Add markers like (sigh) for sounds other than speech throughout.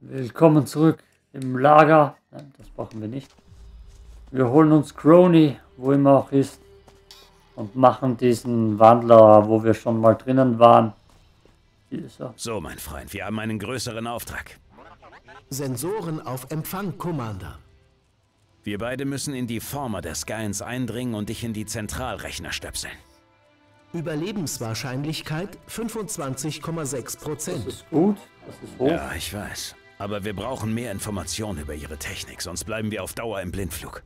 Willkommen zurück im Lager. Nein, das brauchen wir nicht. Wir holen uns Crony, wo immer auch ist, und machen diesen Wandler, wo wir schon mal drinnen waren. Hier ist er. So, mein Freund, wir haben einen größeren Auftrag. Sensoren auf Empfang, Commander. Wir beide müssen in die Former der Skyens eindringen und dich in die Zentralrechner stöpseln. Überlebenswahrscheinlichkeit 25,6 Prozent. Das ist gut, das ist hoch. Ja, ich weiß. Aber wir brauchen mehr Informationen über ihre Technik, sonst bleiben wir auf Dauer im Blindflug.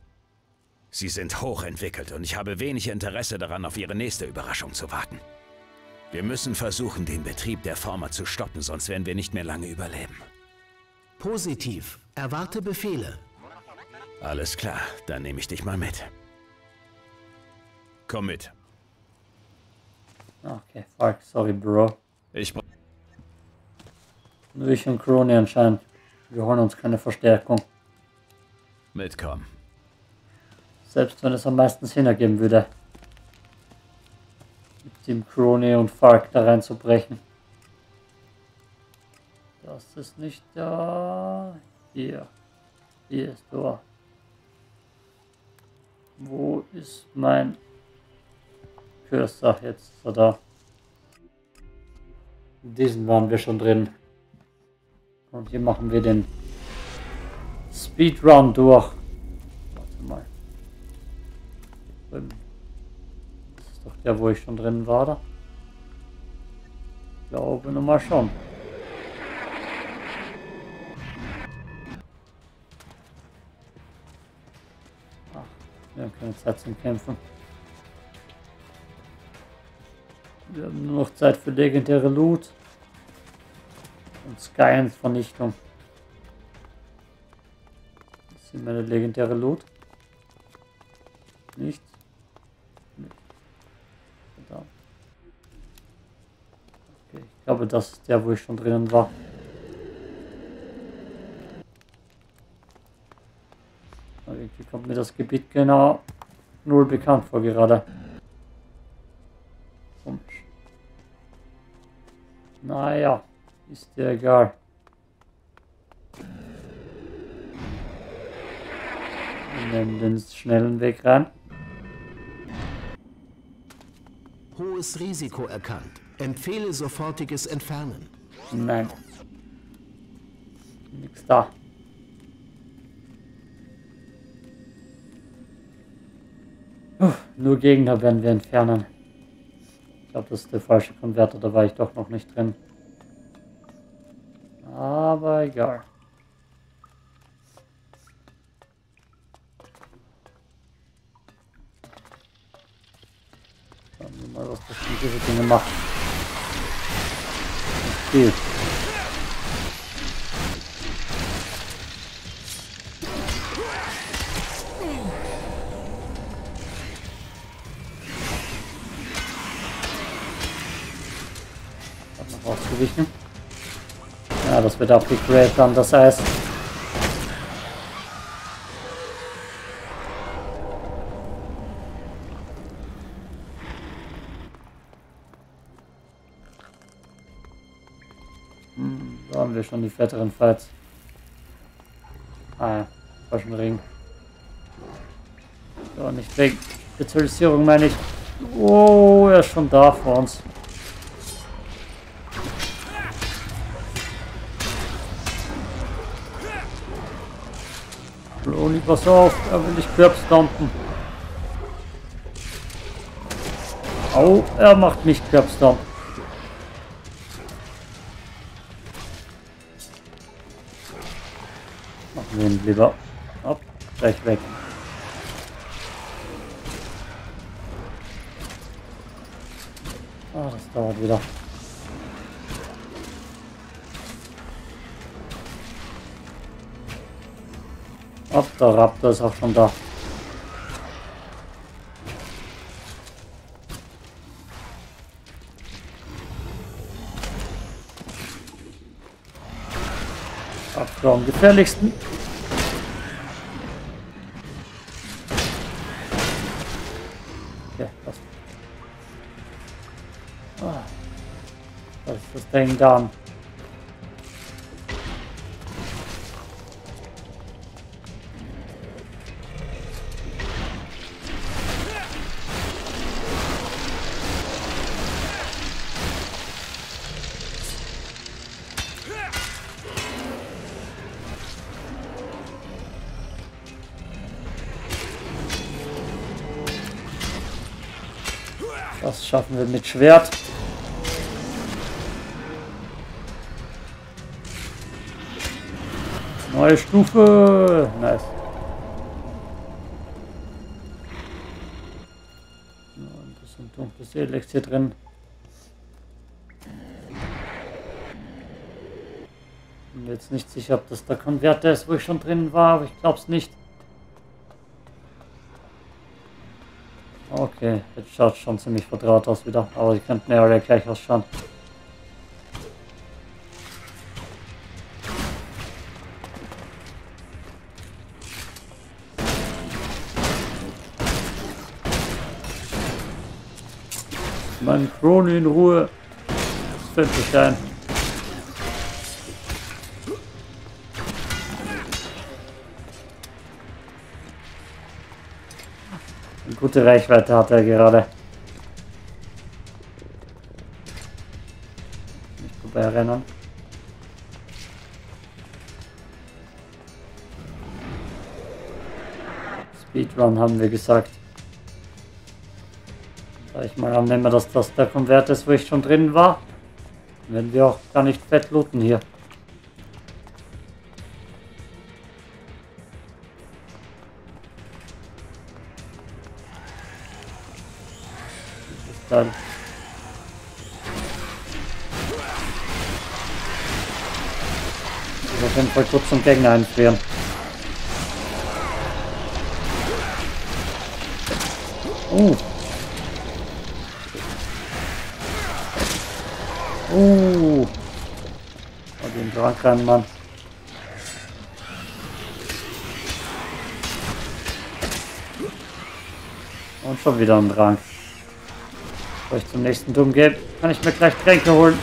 Sie sind hochentwickelt und ich habe wenig Interesse daran, auf ihre nächste Überraschung zu warten. Wir müssen versuchen, den Betrieb der Former zu stoppen, sonst werden wir nicht mehr lange überleben. Positiv. Erwarte Befehle. Alles klar, dann nehme ich dich mal mit. Komm mit. Okay, fuck, sorry, Bro. Ich Nur ich und Crony anscheinend. Wir holen uns keine Verstärkung. Mitkommen. Selbst wenn es am meisten Sinn ergeben würde. Mit dem Crony und Falk da reinzubrechen. Das ist nicht da. Hier. Hier ist Tor. Wo ist mein Cursor? Jetzt er da. In diesen waren wir schon drin. Und hier machen wir den Speedrun durch. Warte mal. Das ist doch der, wo ich schon drin war, da. Ich glaube nun mal schon. Ach, wir haben keine Zeit zum Kämpfen. Wir haben nur noch Zeit für legendäre Loot Skyens Vernichtung. Das ist meine legendäre Loot. Nichts. Okay, ich glaube, das ist der, wo ich schon drinnen war. Irgendwie kommt mir das Gebiet genau null bekannt vor gerade. Komisch. Naja. Ist dir egal. Wir nehmen den schnellen Weg rein. Hohes Risiko erkannt. Empfehle sofortiges Entfernen. Nein. Nix da. Puh, nur Gegner werden wir entfernen. Ich glaube, das ist der falsche Konverter, da war ich doch noch nicht drin. Aber egal. Schauen wir mal, was das mit diese Dinge macht. Nicht Das wird abgegradet dann, das Eis. Da haben wir schon die fetteren Fights. Ah ja, falschen Ring. So, nicht weg. Spezialisierung meine ich. Oh, er ist schon da vor uns. Pass auf, er will dich curbstompen. Au, er macht mich curbstomp. Machen wir ihn lieber. Hopp, gleich weg. Ah, das dauert wieder. Ach, der Raptor ist auch schon da. Am gefährlichsten. Okay, passt. Ah, das ist das Ding da. Schaffen wir mit Schwert. Neue Stufe. Nice. Ein bisschen dunkles hier drin. Bin jetzt nicht sicher, ob das der Konverter ist, wo ich schon drin war, aber ich glaube es nicht. Okay, jetzt schaut schon ziemlich vertraut aus wieder, aber die könnten ja alle gleich ausschauen. Mein Krone in Ruhe. Das fällt sich ein. Gute Reichweite hat er gerade. Nicht vorbei rennen. Speedrun haben wir gesagt. Sag ich mal annehmen, dass das der Konvert ist, wo ich schon drin war. Wenn wir auch gar nicht fett looten hier. Fall kurz zum Gegner einfrieren. Oh. Oh. Oh, den Drang rein, Mann. Und schon wieder ein Drang. Bevor ich zum nächsten Dumm gehe, kann ich mir gleich Tränke holen.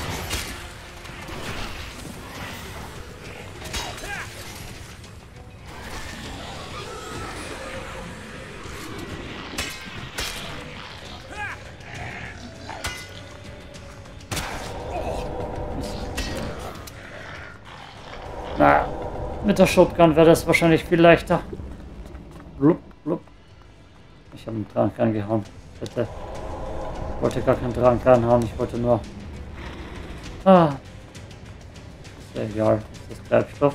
Mit der Shotgun wäre das wahrscheinlich viel leichter. Blub, blub. Ich habe einen Trank angehauen. Bitte. Ich wollte gar keinen Trank anhauen, ich wollte nur... Ah. Ist ja egal. Ist das Treibstoff?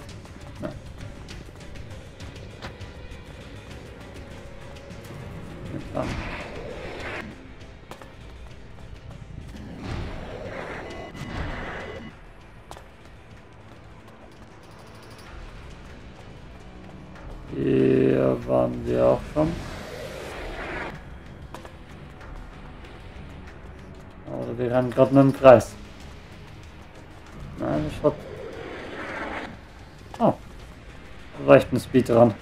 Gerade nur im Kreis. Nein, ich hab... Oh. Da reicht ein Speed dran.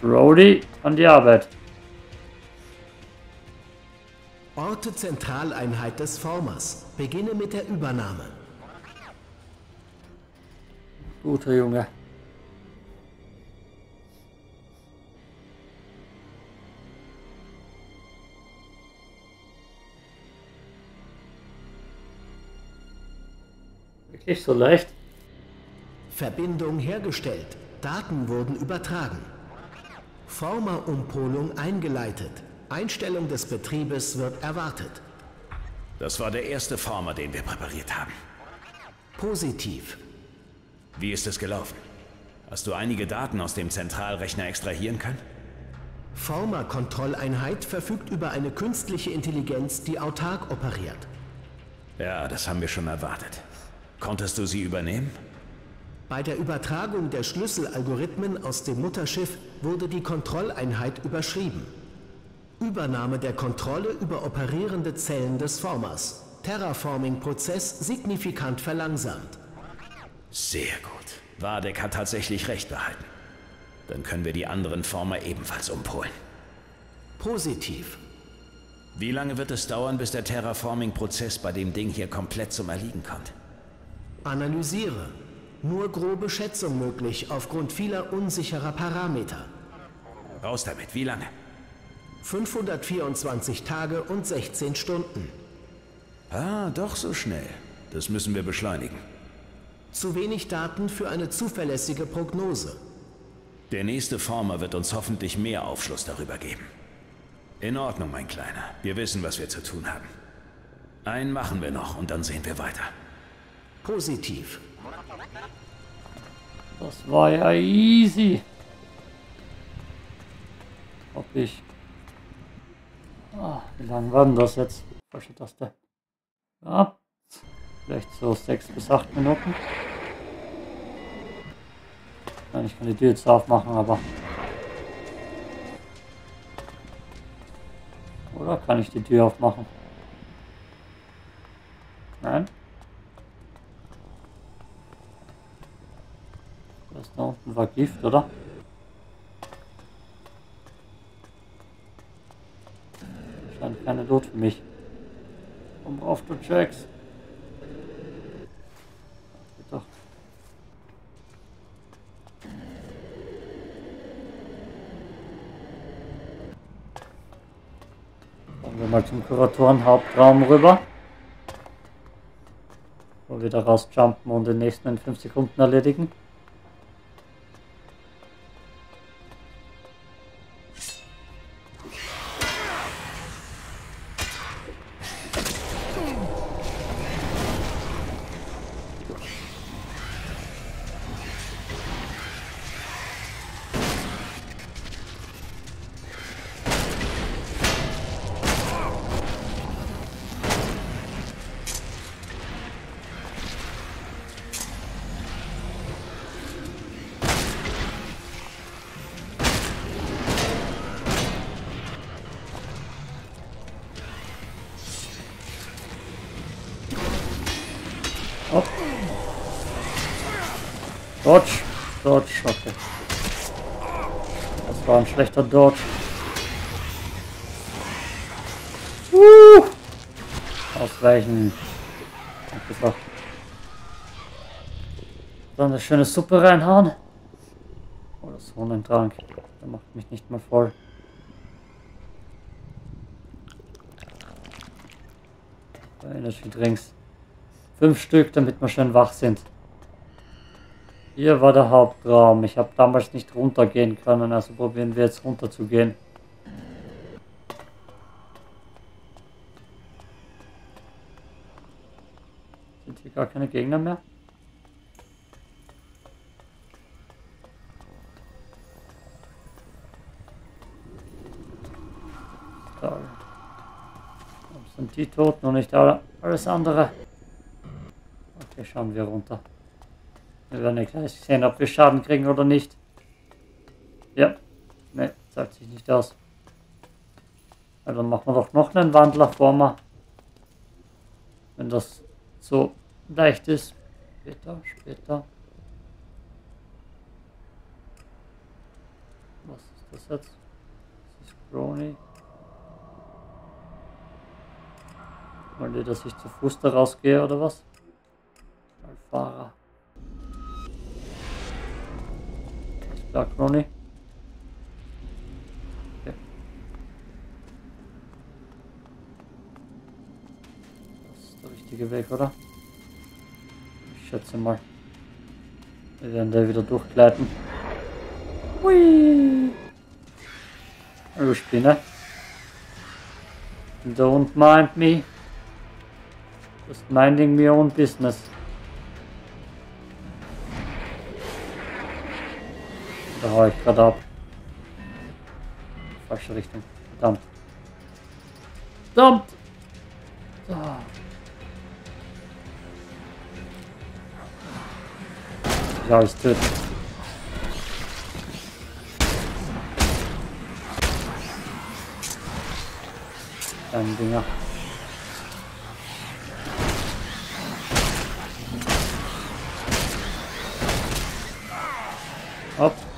Brody an die Arbeit. Orte Zentraleinheit des Formers. Beginne mit der Übernahme. Guter Junge. Wirklich so leicht? Verbindung hergestellt. Daten wurden übertragen. Former-Umpolung eingeleitet. Einstellung des Betriebes wird erwartet. Das war der erste Former, den wir präpariert haben. Positiv. Wie ist es gelaufen? Hast du einige Daten aus dem Zentralrechner extrahieren können? Former-Kontrolleinheit verfügt über eine künstliche Intelligenz, die autark operiert. Ja, das haben wir schon erwartet. Konntest du sie übernehmen? Bei der Übertragung der Schlüsselalgorithmen aus dem Mutterschiff wurde die Kontrolleinheit überschrieben. Übernahme der Kontrolle über operierende Zellen des Formers. Terraforming-Prozess signifikant verlangsamt. Sehr gut. Wadek hat tatsächlich recht behalten. Dann können wir die anderen Former ebenfalls umpolen. Positiv. Wie lange wird es dauern, bis der Terraforming-Prozess bei dem Ding hier komplett zum Erliegen kommt? Analysiere. Nur grobe Schätzung möglich aufgrund vieler unsicherer Parameter. Raus damit, wie lange? 524 Tage und 16 Stunden. Ah, doch so schnell. Das müssen wir beschleunigen. Zu wenig Daten für eine zuverlässige Prognose. Der nächste Former wird uns hoffentlich mehr Aufschluss darüber geben. In Ordnung, mein Kleiner. Wir wissen, was wir zu tun haben. Einen machen wir noch und dann sehen wir weiter. Positiv. Das war ja easy. Ob ich... Ah, wie lange war denn das jetzt? Falsche Taste. Ja, vielleicht so 6 bis 8 Minuten. Nein, ich kann die Tür jetzt aufmachen, aber... Oder kann ich die Tür aufmachen? Nein? Das da unten war Gift, oder? Scheint keine Not für mich. Komm auf, du Jacks. Doch. Kommen wir mal zum Kuratoren-Hauptraum rüber. Wo wir da rausjumpen und den nächsten in 5 Sekunden erledigen. Schlechter Dodge. Uh. Ausweichen. Gesagt. Dann eine schöne Suppe reinhauen. Oh, das Sonnentrank. Der macht mich nicht mal voll. Energy Drinks. Fünf Stück, damit wir schön wach sind. Hier war der Hauptraum. Ich habe damals nicht runtergehen können, also probieren wir jetzt runter zu gehen. Sind hier gar keine Gegner mehr? Da. Sind die tot, noch nicht alle, alles andere? Okay, schauen wir runter. Wir werden ja gleich sehen, ob wir Schaden kriegen oder nicht. Ja, ne, zahlt sich nicht aus. Dann machen wir doch noch einen Wandler vor mir. Wenn das so leicht ist. Später, später. Was ist das jetzt? Das ist Crony. Wollen die, dass ich zu Fuß da rausgehe oder was? Fahrer. Klar, Crony. Okay. Das ist der richtige Weg, oder? Ich schätze mal. Wir werden da wieder durchgleiten. Hui! Du Spinne. Don't mind me. Just minding my own business. Gerade ab. Falsche Richtung. Verdammt. Verdammt! Ah. Ja, ist tot. Kleine Dinger.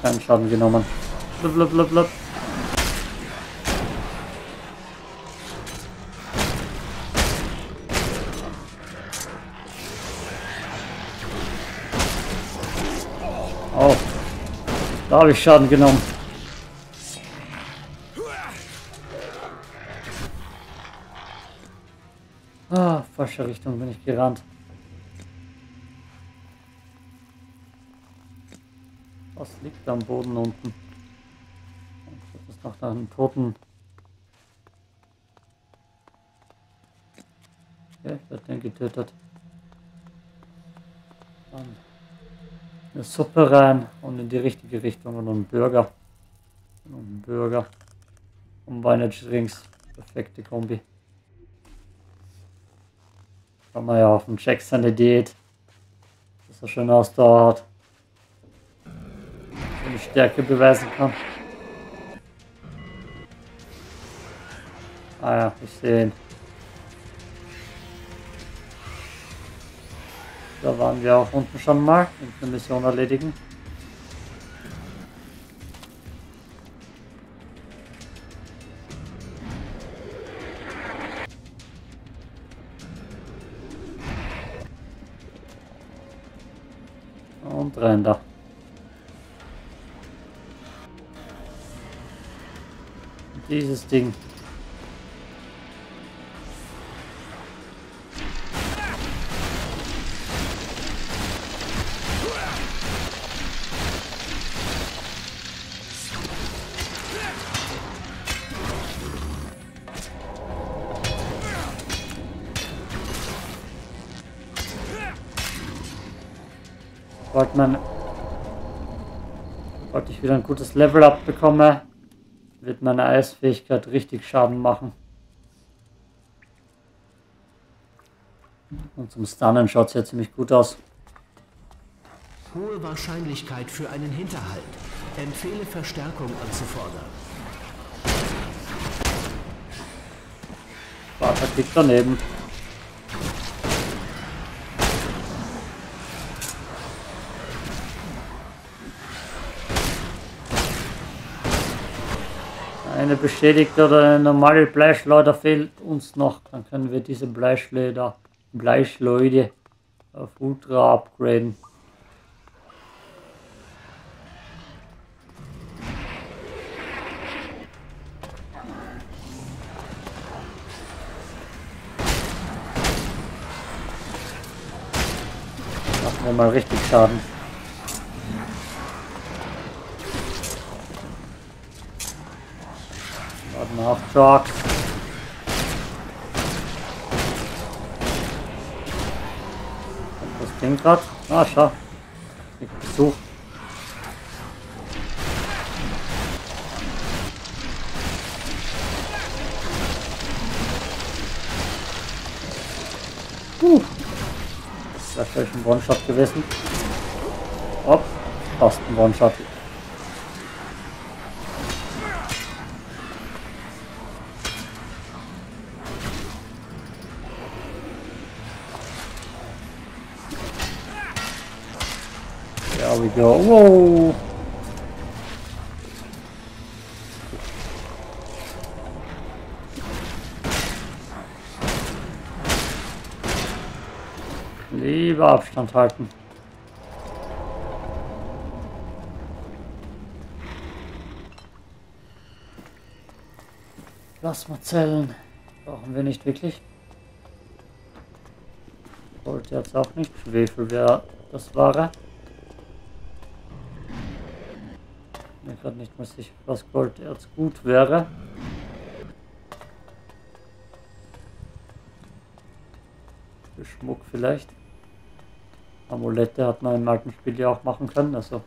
Keinen Schaden genommen. Blub, blub, blub, blub. Oh, da habe ich Schaden genommen. Ah, falsche Richtung bin ich gerannt. Hälfte am Boden unten. Und das ist noch einen toten. Okay, wird werde den getötet. Dann eine Suppe rein und in die richtige Richtung und einen Burger. Und einen Burger. Und Weihnachtsdrinks. Perfekte Kombi. Kann man ja auf dem Jack seine Diät, dass er schön ausdauert. Seine Stärke beweisen kann. Ah ja, ich sehe ihn. Da waren wir auch unten schon mal. Eine Mission erledigen. Und rein da. Dieses Ding. Sobald man sobald ich wieder ein gutes Level up bekomme, wird meine Eisfähigkeit richtig Schaden machen. Und zum Stunnen schaut es ja ziemlich gut aus. Hohe Wahrscheinlichkeit für einen Hinterhalt. Empfehle Verstärkung anzufordern. Vater klickt daneben. Eine beschädigte oder eine normale Bleischleuder fehlt uns noch. Dann können wir diese Bleischleuder, Bleischleude auf Ultra upgraden. Machen wir mal richtig Schaden. Auf Trucks. Das Ding grad. Ah, schau. Ich Besuch. Puh. Das wäre vielleicht ein One-Shot gewesen. Hopp. Fast ein One-Shot. We go. Whoa! Lieber Abstand halten. Plasmazellen brauchen wir nicht wirklich. Wollte jetzt auch nicht. Schwefel wäre das Wahre. Gerade nicht mehr sicher, was Golderz gut wäre. Für Schmuck vielleicht. Amulette hat man im alten Spiel ja auch machen können, also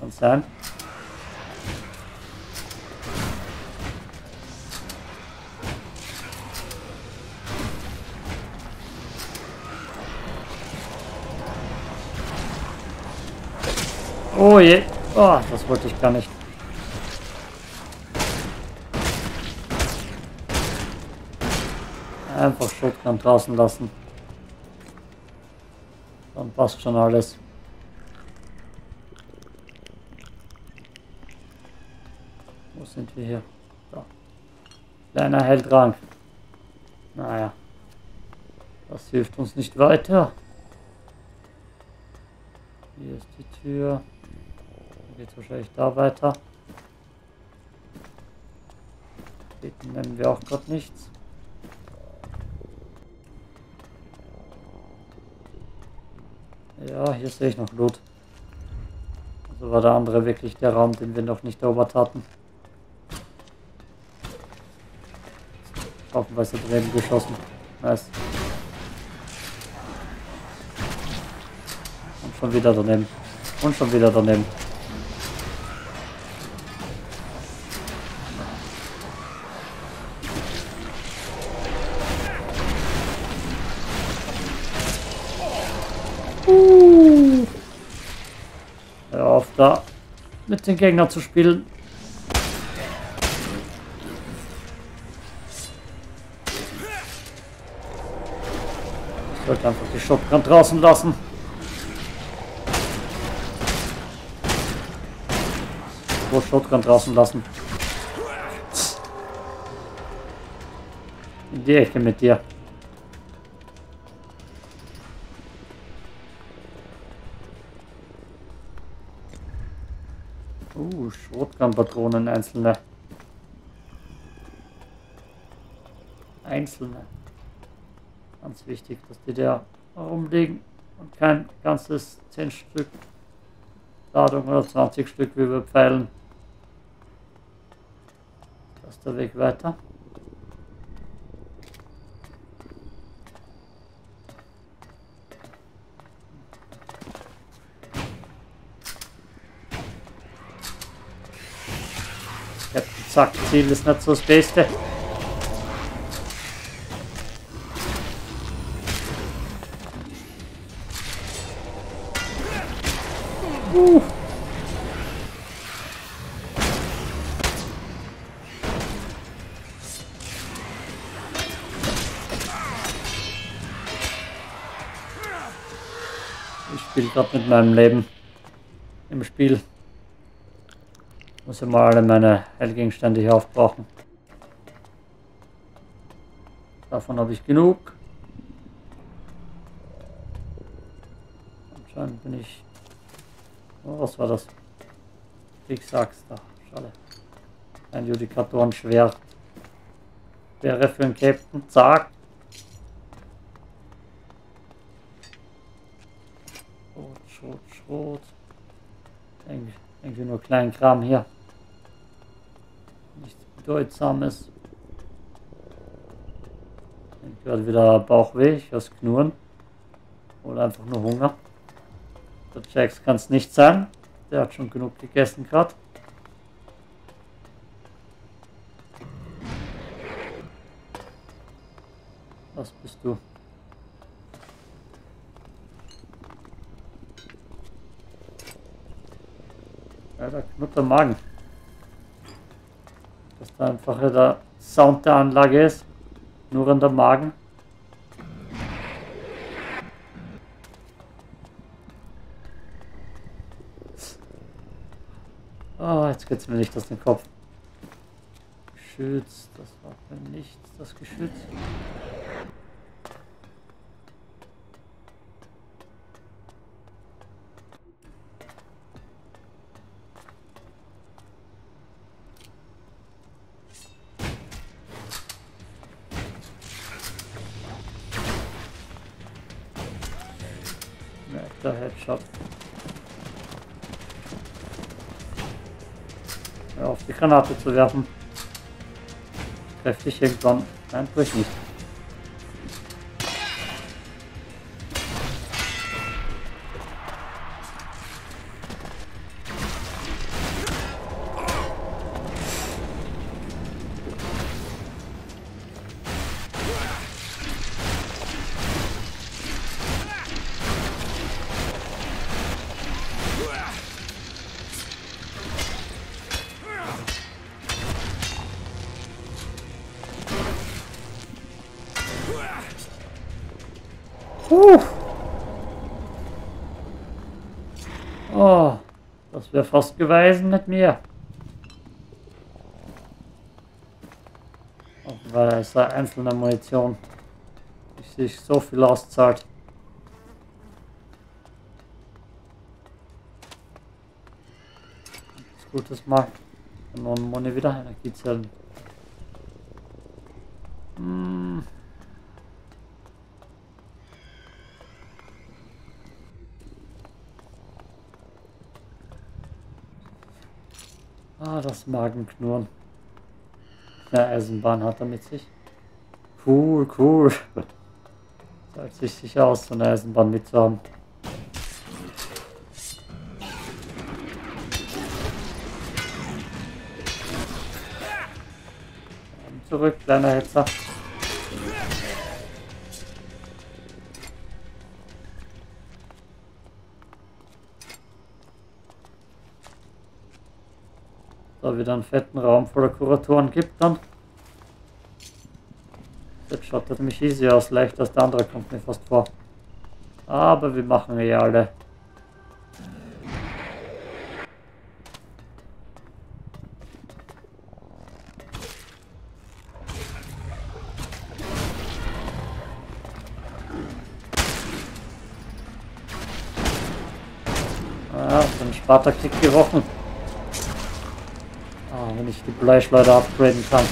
kann sein. Oh je. Oh, das wollte ich gar nicht. Einfach Shotgun draußen lassen. Dann passt schon alles. Wo sind wir hier? Da. Kleiner Heldrang. Naja. Das hilft uns nicht weiter. Hier ist die Tür. Jetzt wahrscheinlich da weiter. Beten nennen wir auch gerade nichts. Ja, hier sehe ich noch Loot. Also war der andere wirklich der Raum, den wir noch nicht erobert hatten. Haufenweise daneben geschossen. Nice. Und schon wieder daneben. Und schon wieder daneben. Den Gegnern zu spielen. Ich sollte einfach die Shotgun draußen lassen. Wo Shotgun draußen lassen. In die Ecke mit dir. Uh, Schrotgun-Patronen einzelne. Einzelne. Ganz wichtig, dass die da rumliegen und kein ganzes 10 Stück Ladung oder 20 Stück wie wir pfeilen. Das ist der Weg weiter. Zack, Ziel ist nicht so das Beste. Uh. Ich spiele gerade mit meinem Leben im Spiel. Muss ja mal alle meine Heilgegenstände hier aufbrauchen. Davon habe ich genug. Anscheinend bin ich... Oh, was war das? Kriegsaxt da. Schade. Ein Judikatorenschwert. Wäre für einen Captain. Zack. Schrot, Schrot. Irgendwie, irgendwie nur kleinen Kram hier. Bedeutsames. Ich gerade wieder Bauchweh, ich höre knurren. Oder einfach nur Hunger. Der Jax kann es nicht sein. Der hat schon genug gegessen gerade. Was bist du? Knurrt der Magen. Dass da einfach der Sound der Anlage ist. Nur an der Magen. Oh, jetzt geht's mir nicht aus dem Kopf. Geschütz, das war für nichts, das Geschütz. Der Headshot. Hör auf, die Granate zu werfen. Dich irgendwann. Nein, tue ich nicht. Fast gewesen mit mir. Auch weil es da einzelne Munition die sich so viel auszahlt. Das Gutes mal. Und Moni wieder Energiezellen. Hm. Ah, das Magenknurren. Na, Eisenbahn hat er mit sich. Cool, cool. (laughs) Zahlt sich sicher aus, so eine Eisenbahn mitzuhaben. Zurück, kleiner Hetzer. Wieder einen fetten Raum voller Kuratoren gibt dann. Jetzt schaut das nämlich easy aus, leichter als der andere kommt mir fast vor. Aber wir machen eh alle. Ah, den Sparta-Kick gerochen. Ah, wenn ich die Bleischleuder upgraden kann.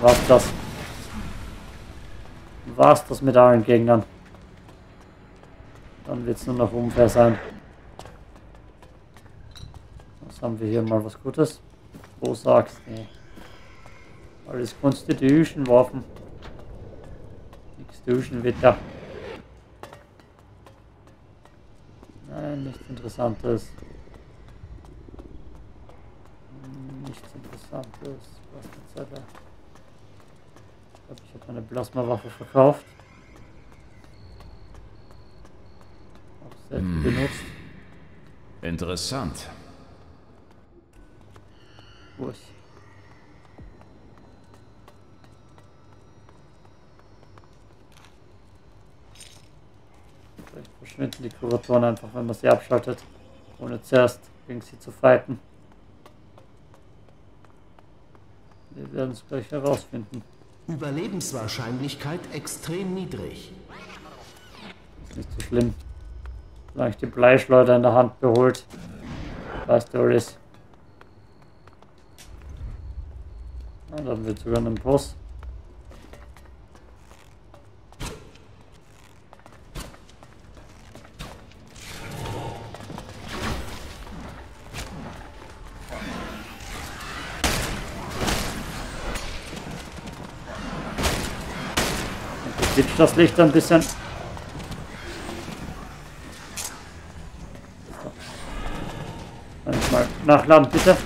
Was das? Was das mit allen Gegnern? Dann wird es nur noch unfair sein. Was haben wir hier mal was Gutes? Wo sagst nee. Alles Constitution Waffen. Extusion Witter. Nein, nichts Interessantes. Nichts Interessantes. Was ist da? Ich glaube, ich habe meine Plasmawaffe verkauft. Auch sehr Hm. benutzt. Interessant. Wurscht. Vielleicht verschwinden die Kuratoren einfach, wenn man sie abschaltet, ohne zuerst gegen sie zu fighten. Wir werden es gleich herausfinden. Überlebenswahrscheinlichkeit extrem niedrig. Ist nicht so schlimm. Solange ich die Bleischleuder in der Hand beholt, weißt du alles. Ah, da haben wir sogar einen Boss. Das Licht ein bisschen. Manchmal nachladen, bitte.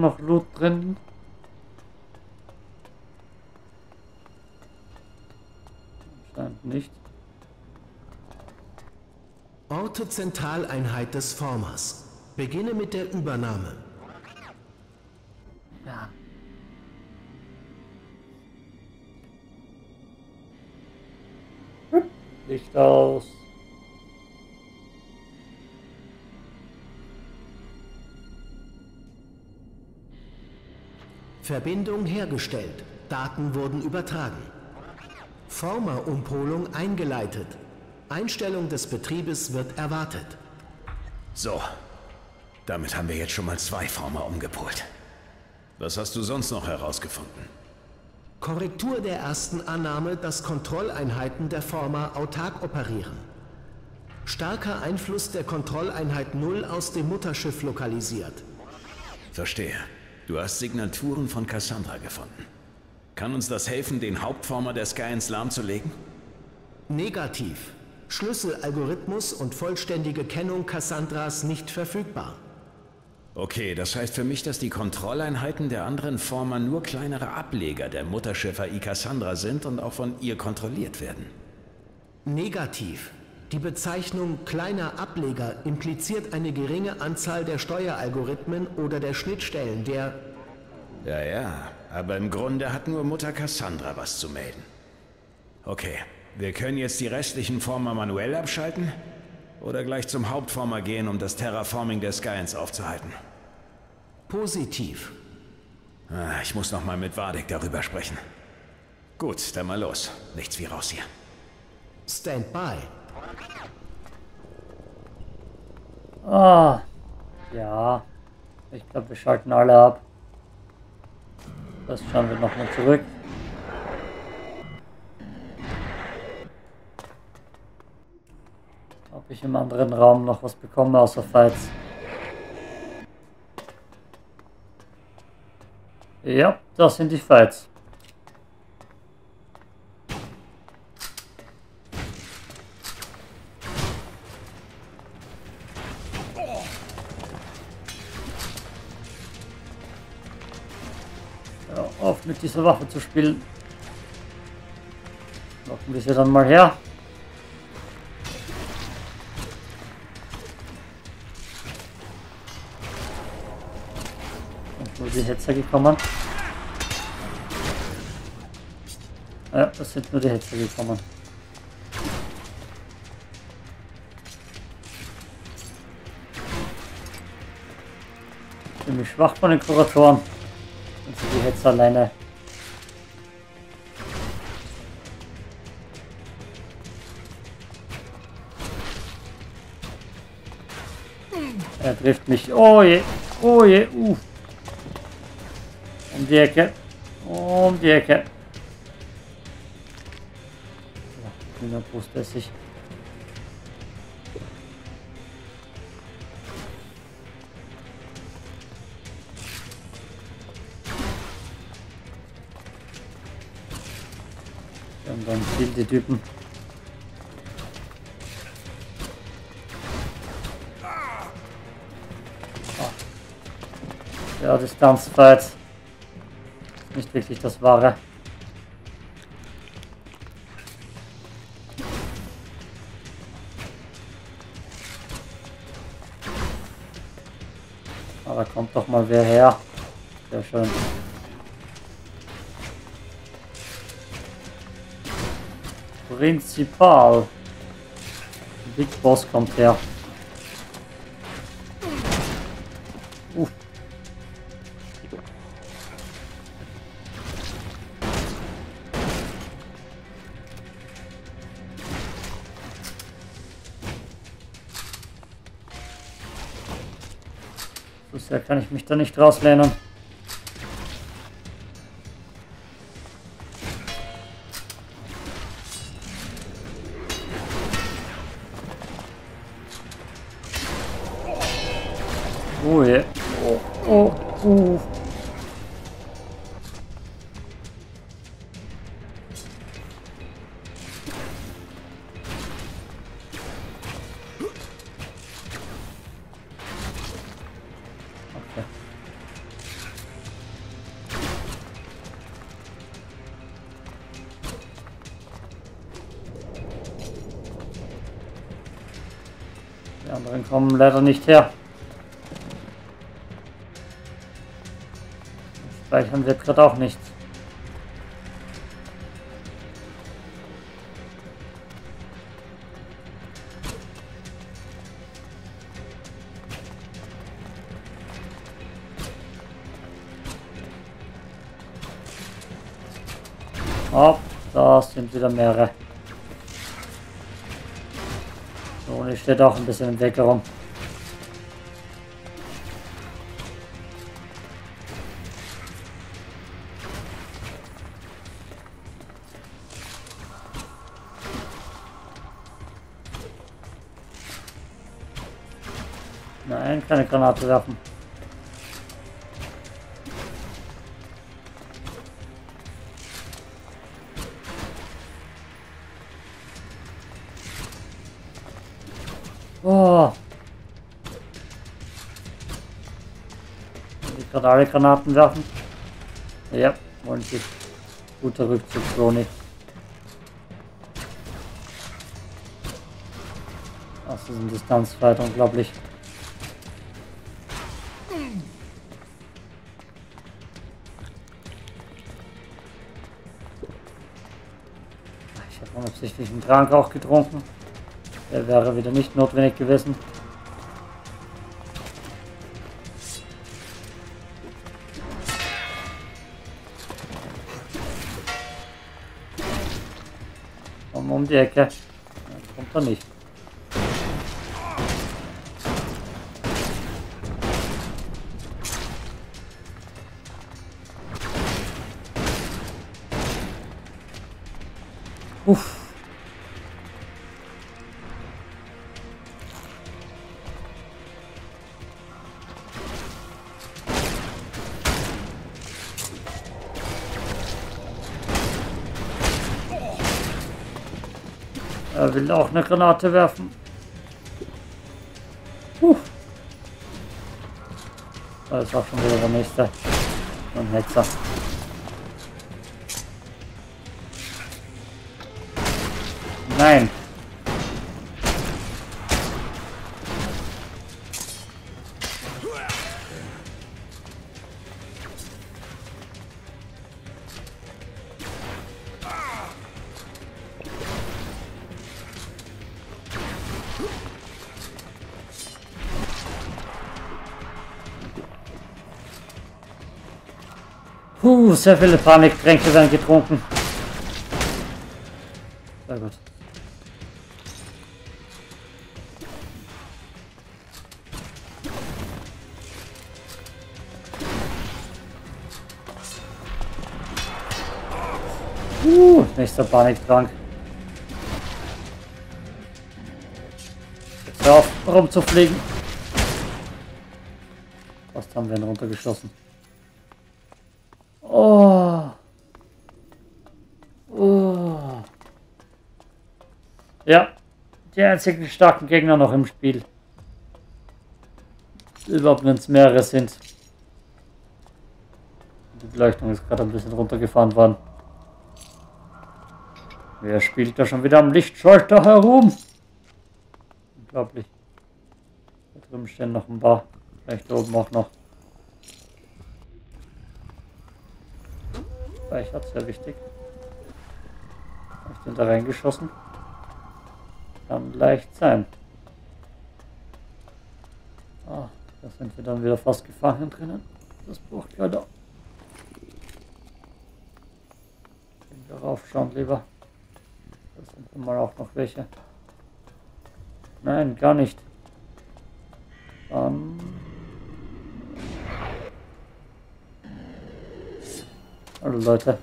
Noch Loot drin. Scheint nicht. Orte Zentraleinheit des Formers. Beginne mit der Übernahme. Ja. Licht aus. Verbindung hergestellt. Daten wurden übertragen. Former-Umpolung eingeleitet. Einstellung des Betriebes wird erwartet. So. Damit haben wir jetzt schon mal zwei Former umgepolt. Was hast du sonst noch herausgefunden? Korrektur der ersten Annahme, dass Kontrolleinheiten der Former autark operieren. Starker Einfluss der Kontrolleinheit 0 aus dem Mutterschiff lokalisiert. Verstehe. Du hast Signaturen von Cassandra gefunden. Kann uns das helfen, den Hauptformer der Skyens lahmzulegen? Negativ. Schlüsselalgorithmus und vollständige Kennung Cassandras nicht verfügbar. Okay, das heißt für mich, dass die Kontrolleinheiten der anderen Former nur kleinere Ableger der Mutterschiffer I Cassandra sind und auch von ihr kontrolliert werden. Negativ. Die Bezeichnung kleiner Ableger impliziert eine geringe Anzahl der Steueralgorithmen oder der Schnittstellen der... Ja, ja, aber im Grunde hat nur Mutter Cassandra was zu melden. Okay, wir können jetzt die restlichen Former manuell abschalten oder gleich zum Hauptformer gehen, um das Terraforming der Skyens aufzuhalten. Positiv. Ah, ich muss noch mal mit Wadik darüber sprechen. Gut, dann mal los. Nichts wie raus hier. Stand by. Ah, ja. Ich glaube, wir schalten alle ab. Das schauen wir nochmal zurück. Ob ich im anderen Raum noch was bekomme außer Fights. Ja, das sind die Fights. Mit dieser Waffe zu spielen. Locken wir sie dann mal her. Nur die Hetzer gekommen. Ja, das sind nur die Hetzer gekommen. Ziemlich schwach von den Kuratoren. Hetzer alleine. Er trifft mich. Oh je. Oh je. Uh. Um die Ecke. Um die Ecke. Ja, Grüner Brustessig. Wir die Typen. Ja, Distanzfight. Nicht wirklich das Wahre. Aber kommt doch mal wer her. Sehr schön. Prinzipal. Big Boss kommt her. Uff. So kann ich mich da nicht rauslehnen. Leider nicht her. Speichern wird gerade auch nichts. Oh, da sind wieder mehrere. So, und ich steht auch ein bisschen im Weg herum. Granate werfen. Oh. Die gerade alle Granaten werfen. Ja, wollen sie. Guter Rückzug, Sony. Das ist ein Distanzfight, unglaublich. Unabsichtlich einen Trank auch getrunken. Der wäre wieder nicht notwendig gewesen. Komm um die Ecke. Kommt er nicht. Will auch eine Granate werfen. Puh. Da ist auch schon wieder der nächste. Ein Hetzer. Nein. Puh, sehr viele Paniktränke werden getrunken. Sehr gut. Uh, nächster Paniktrank. Hör auf, rumzufliegen. Fast haben wir ihn runtergeschossen. Oh. Oh. Ja, die einzigen starken Gegner noch im Spiel. Überhaupt wenn es mehrere sind. Die Beleuchtung ist gerade ein bisschen runtergefahren worden. Wer spielt da schon wieder am Lichtschalter herum? Unglaublich. Da drüben stehen noch ein paar. Vielleicht da oben auch noch. Speichert, sehr wichtig. Habe ich den da reingeschossen? Kann leicht sein. Ah, da sind wir dann wieder fast gefangen drinnen. Das braucht leider. Wir raufschauen lieber. Da sind mal auch noch welche. Nein, gar nicht. Dann Hallo Leute.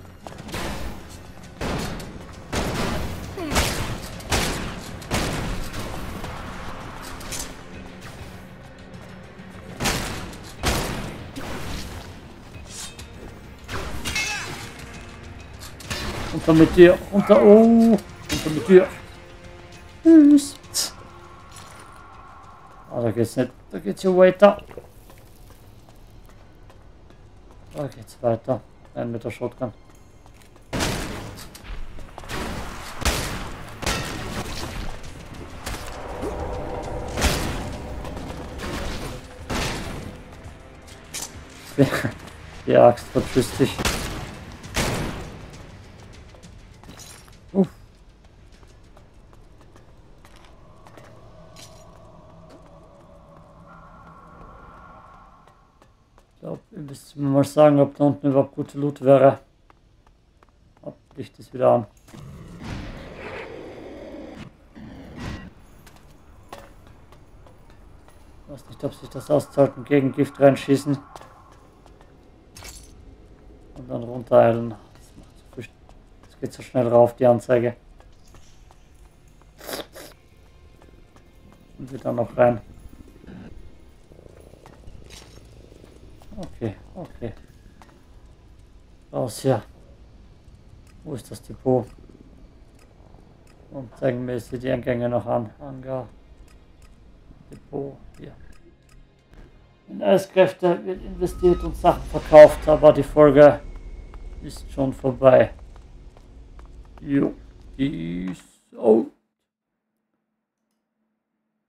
Runter mit dir, runter, oh, runter mit dir. Tschüss. Ah, da geht's nicht, da geht's ja weiter. Da geht's weiter. Ein mit der Shotgun. (laughs) Die Axt vertschüsst sagen, ob da unten überhaupt gute Loot wäre. Ab Licht ist wieder an. Ich weiß nicht, ob sich das auszahlt und gegen Gift reinschießen. Und dann runtereilen. Das, macht so viel, das geht so schnell rauf, die Anzeige. Und wieder noch rein. Okay, okay. Raus hier. Wo ist das Depot? Und zeigen mir jetzt die Eingänge noch an. Hangar. Depot hier. In Eiskräfte wird investiert und Sachen verkauft, aber die Folge ist schon vorbei. Jo, ist out.